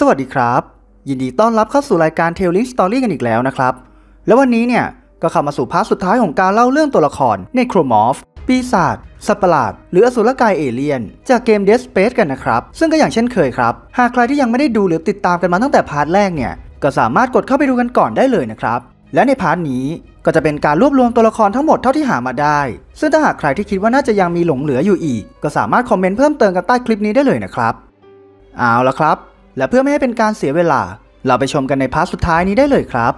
สวัสดีครับ ยินดีต้อนรับเข้าสู่รายการ Telling Story กันอีกแล้วนะครับ แล้ววันนี้เนี่ยก็เข้ามาสู่ part สุดท้ายของการเล่าเรื่องตัวละคร Necromorph ปีศาจสัตว์ประหลาด หรืออสุรกายเอเลียน จากเกม Dead Space กันนะครับ ซึ่งก็อย่างเช่นเคยครับ หากใครที่ยังไม่ได้ดูหรือติดตามกันมาตั้งแต่ part แรกเนี่ย ก็สามารถกดเข้าไปดูกันก่อนได้เลยนะครับ และใน part นี้ก็จะเป็นการรวบรวมตัวละครทั้งหมดเท่าที่หามาได้ ซึ่งถ้าหากใครที่คิดว่าน่าจะยังมีหลงเหลืออยู่อีก ก็สามารถคอมเมนต์เพิ่มเติมกันใต้คลิปนี้ได้เลยนะครับ เอาละครับ และเพื่อไม่ให้เป็นการเสียเวลา เราไปชมกันใน part สุดท้ายนี้ได้เลยครับ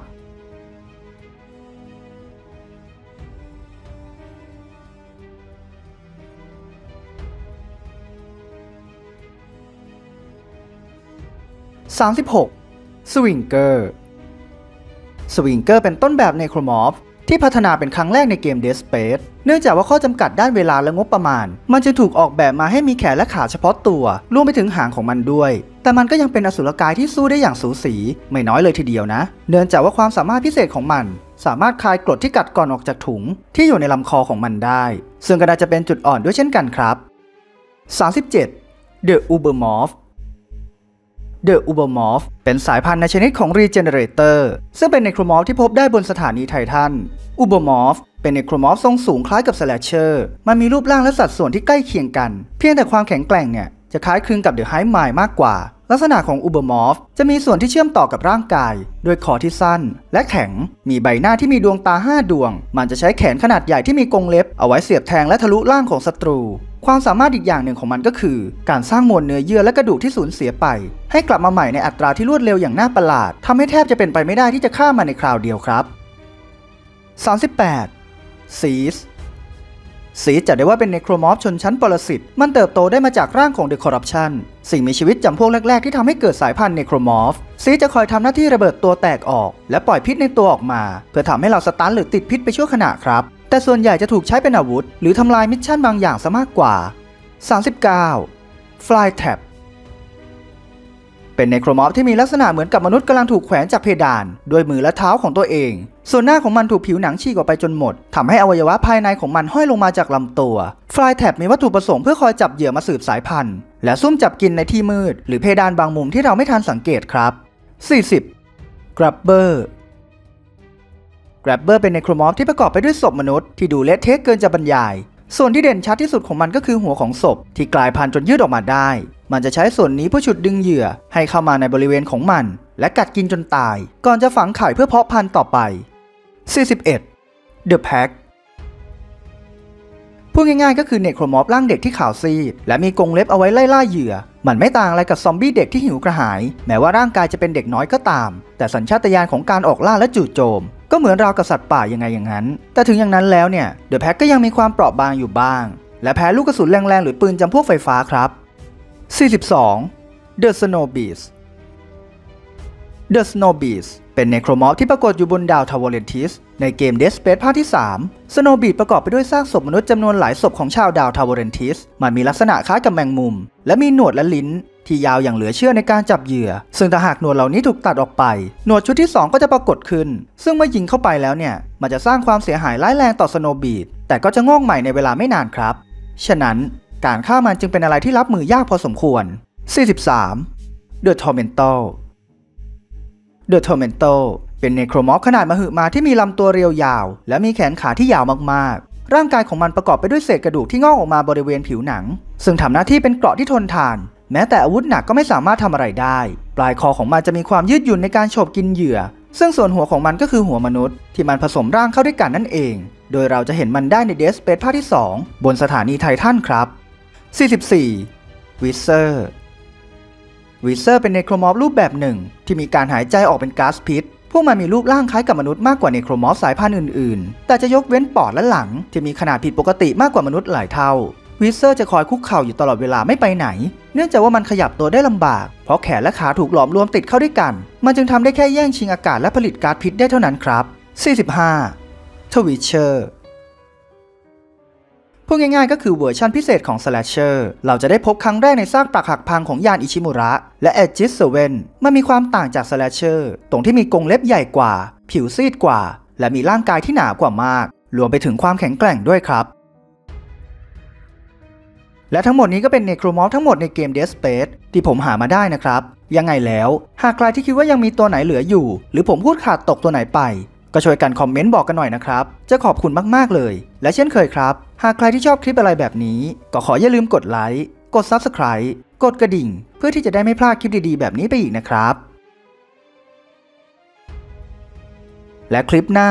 36. Slinger Slinger เป็นต้นแบบ Necromorph ที่พัฒนาเป็นครั้งแรกในเกม Dead Space เนื่องจากว่าข้อจำกัดด้านเวลาและงบประมาณ มันจะถูกออกแบบมาให้มีแขนและขาเฉพาะตัว รวมไปถึงหางของมันด้วย แต่มันก็ยังเป็นอสุรกายที่สู้ได้อย่างสูสี ไม่น้อยเลยทีเดียวนะ เนื่องจากว่าความสามารถพิเศษของมัน สามารถคายกรดที่กัดกร่อนออกจากถุง ที่อยู่ในลำคอของมันได้ ซึ่งก็น่าจะเป็นจุดอ่อนด้วยเช่นกันครับ 37. The Ubermorph The Ubermorph เป็นสายพันธุ์ในชนิดของ Regenerator ซึ่งเป็น Necromorph ที่พบได้บนสถานีไททันUbermorph เป็น Necromorph ทรงสูงคล้ายกับ Slasher มันมีรูปร่างและสัดส่วนที่ใกล้เคียงกัน เพียงแต่ความแข็งแกร่งเนี่ยจะคล้ายคลึงกับ The Hive Mind มากกว่า ลักษณะของ Ubermorph จะมีส่วนที่เชื่อมต่อกับร่างกายโดยคอที่สั้น และแข็ง มีใบหน้าที่มีดวงตา 5 ดวง มันจะใช้แขนขนาดใหญ่ที่มีกรงเล็บ เอาไว้เสียบแทงและทะลุร่างของศัตรู ความสามารถอีกอย่างหนึ่งของมันก็คือ การสร้างมวลเนื้อเยื่อและกระดูกที่สูญเสียไป ให้กลับมาใหม่ในอัตราที่รวดเร็วอย่างน่าประหลาดทำให้แทบจะเป็นไปไม่ได้ที่จะฆ่ามันในคราวเดียวครับ 38. Cyst Cyst จะได้ว่าเป็น Necromorph ชนชั้นปรสิต มันเติบโตได้มาจากร่างของ The Corruption สิ่งมีชีวิตจำพวกแรก ๆ ที่ทำให้เกิดสายพันธุ์ Necromorph Cyst จะคอยทำหน้าที่ระเบิดตัวแตกออก และปล่อยพิษในตัวออกมา เพื่อทำให้เรา stun หรือติดพิษไปชั่วขณะครับ แต่ส่วนใหญ่จะถูกใช้เป็นอาวุธ หรือทำลาย mission บางอย่างซะมากกว่า 39. Flytrap เป็น Necromorph ที่มีลักษณะเหมือนกับมนุษย์กำลังถูกแขวนจากเพดานด้วยมือและเท้าของตัวเอง ส่วนหน้าของมันถูกผิวหนังฉีกออกไปจนหมดทำให้อวัยวะภายในของมันห้อยลงมาจากลำตัว ฟลายแท็บมีวัตถุประสงค์เพื่อคอยจับเหยื่อมาสืบสายพันธุ์ และซุ่มจับกินในที่มืด หรือเพดานบางมุมที่เราไม่ทันสังเกตครับ 40. Grabber Grabber ป็นเนโครมอฟที่ประกอบไปด้วยศพมนุษย์ที่ดูเละเทะเกินจะบรรยาย ส่วนที่เด่นชัดที่สุดของมันก็คือหัวของศพ ที่กลายพันธุ์จนยืดออกมาได้ มันจะใช้ส่วนนี้เพื่อฉุดดึงเหยื่อให้เข้ามาในบริเวณของมัน และกัดกินจนตาย ก่อนจะฝังไข่เพื่อเพาะพันธุ์ต่อไป 41. The Pack พูดง่ายๆก็คือเนโครมอฟร่างเด็กที่ขาวซีดและมีกรงเล็บเอาไว้ไล่ล่าเหยื่อ มันไม่ต่างอะไรกับซอมบี้เด็กที่หิวกระหาย แม้ว่าร่างกายจะเป็นเด็กน้อยก็ตาม แต่สัญชาตญาณของการออกล่าและจู่โจม ก็เหมือนราวกับสัตว์ป่ายังไงอย่างนั้น แต่ถึงอย่างนั้นแล้วเนี่ยเดอะแพ็กก็ยังมีความเปราะบางอยู่บ้าง และแพ้ลูกกระสุนแรงๆ หรือปืนจำพวกไฟฟ้าครับ 42. The Snow Beast The Snow Beast เป็นเนโครมอฟที่ปรากฏอยู่บนดาวทาวเรนทิสในเกม Dead Space ภาคที่ 3 Snow Beast ประกอบไปด้วยซากศพมนุษย์จำนวนหลายศพของชาวดาวทาวเรนทิสมันมีลักษณะคล้ายกับแมงมุม และมีหนวดและลิ้นที่ยาวอย่างเหลือเชื่อในการจับเหยื่อ ซึ่งถ้าหากหนวดเหล่านี้ถูกตัดออกไป หนวดชุดที่ 2 ก็จะปรากฏขึ้น ซึ่งเมื่อยิงเข้าไปแล้วเนี่ย มันจะสร้างความเสียหายร้ายแรงต่อ Snow Beast แต่ก็จะงอกใหม่ในเวลาไม่นานครับ ฉะนั้นการฆ่ามันจึงเป็นอะไรที่รับมือยากพอสมควร 43. The Tormentor The Tormentor เป็นเนโครมอฟขนาดมหึมาที่มีลำตัวเรียวยาว และมีแขนขาที่ยาวมากๆ ร่างกายของมันประกอบไปด้วยเศษกระดูกที่งอกออกมาบริเวณผิวหนัง ซึ่งทำหน้าที่เป็นเกราะที่ทนทาน แม้แต่อาวุธหนักก็ไม่สามารถทำอะไรได้ ปลายคอของมันจะมีความยืดหยุ่นในการโฉบกินเหยื่อ ซึ่งส่วนหัวของมันก็คือหัวมนุษย์ ที่มันผสมร่างเข้าด้วยกันนั่นเอง โดยเราจะเห็นมันได้ใน Dead Space ภาคที่ 2 บนสถานีไททันครับ 44. Wheezer Wheezer เป็น Necromorph รูปแบบหนึ่ง ที่มีการหายใจออกเป็นก๊าซพิษ พวกมันมีรูปร่างคล้ายกับมนุษย์มากกว่า Necromorph สายพันธุ์อื่นๆ แต่จะยกเว้นปอดและหลัง ที่มีขนาดผิดปกติมากกว่ามนุษย์หลายเท่า Wheezer จะคอยคุกเข่าอยู่ตลอดเวลาไม่ไปไหน เนื่องจากว่ามันขยับตัวได้ลำบาก เพราะแขนและขาถูกหลอมรวมติดเข้าด้วยกัน มันจึงทำได้แค่แย่งชิงอากาศและผลิตก๊าซพิษได้เท่านั้นครับ 45. Twitcher พูดง่ายๆก็คือเวอร์ชันพิเศษของ Slasher เราจะได้พบครั้งแรกในซากปรักหักพังของยาน Ishimura และ Aegis Seven มันมีความต่างจาก Slasher ตรงที่มีกรงเล็บใหญ่กว่า ผิวซีดกว่า และมีร่างกายที่หนากว่ามาก รวมไปถึงความแข็งแกร่งด้วยครับ และทั้งหมดนี้ก็เป็น Necromorph ทั้งหมดในเกม Dead Space ที่ผมหามาได้นะครับ ยังไงแล้ว หากใครที่คิดว่ายังมีตัวไหนเหลืออยู่ หรือผมพูดขาดตกตัวไหนไป ก็ช่วยกันคอมเมนต์บอกกันหน่อยนะครับ จะขอบคุณมากๆเลย และเช่นเคยครับ หากใครที่ชอบคลิปอะไรแบบนี้ ก็ขออย่าลืมกดไลค์ กด Subscribe กดกระดิ่ง เพื่อที่จะได้ไม่พลาดคลิปดีๆ แบบนี้ไปอีกนะครับ และคลิปหน้า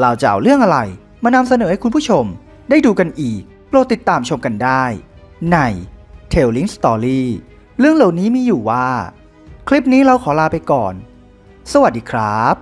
เราจะเอาเรื่องอะไร มานำเสนอให้คุณผู้ชม ได้ดูกันอีก โปรดติดตามชมกันได้ ใน Telling Story เรื่องเหล่านี้มีอยู่ว่า คลิปนี้เราขอลาไปก่อน สวัสดีครับ